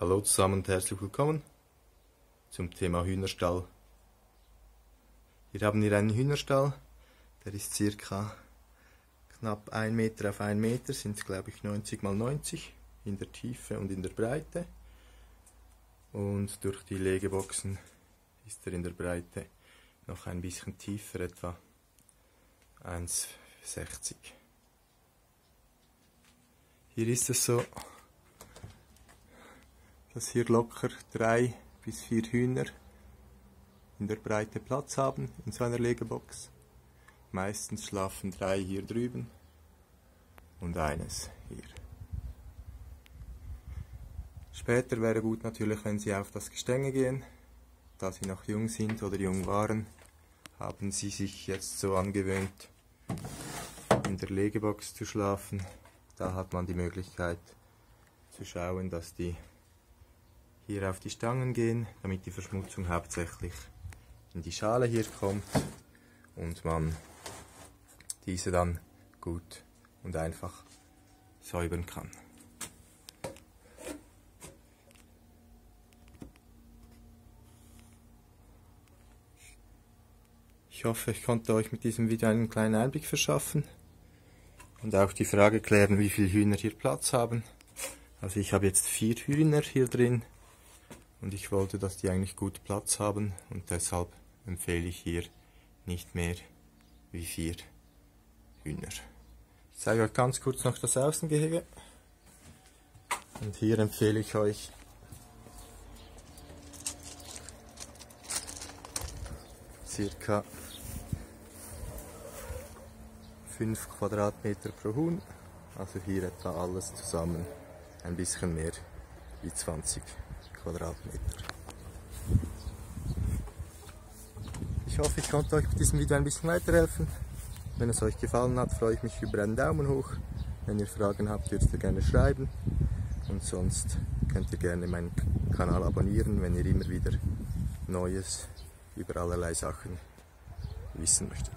Hallo zusammen und herzlich willkommen zum Thema Hühnerstall. Hier haben wir einen Hühnerstall, der ist circa knapp 1 Meter auf 1 Meter, sind glaube ich 90 mal 90 in der Tiefe und in der Breite. Und durch die Legeboxen ist er in der Breite noch ein bisschen tiefer, etwa 1,60. Hier ist es so, dass hier locker drei bis vier Hühner in der Breite Platz haben in so einer Legebox. Meistens schlafen drei hier drüben und eines hier. Später wäre gut natürlich, wenn sie auf das Gestänge gehen. Da sie noch jung sind oder jung waren, haben sie sich jetzt so angewöhnt, in der Legebox zu schlafen. Da hat man die Möglichkeit zu schauen, dass die hier auf die Stangen gehen, damit die Verschmutzung hauptsächlich in die Schale hier kommt und man diese dann gut und einfach säubern kann. Ich hoffe, ich konnte euch mit diesem Video einen kleinen Einblick verschaffen und auch die Frage klären, wie viele Hühner hier Platz haben. Also ich habe jetzt vier Hühner hier drin und ich wollte, dass die eigentlich gut Platz haben. Und deshalb empfehle ich hier nicht mehr wie vier Hühner. Ich zeige euch ganz kurz noch das Außengehege und hier empfehle ich euch circa 5 Quadratmeter pro Huhn, also hier etwa alles zusammen ein bisschen mehr wie 20 Quadratmeter. Ich hoffe, ich konnte euch mit diesem Video ein bisschen weiterhelfen. Wenn es euch gefallen hat, freue ich mich über einen Daumen hoch. Wenn ihr Fragen habt, dürft ihr gerne schreiben. Und sonst könnt ihr gerne meinen Kanal abonnieren, wenn ihr immer wieder Neues über allerlei Sachen wissen möchtet.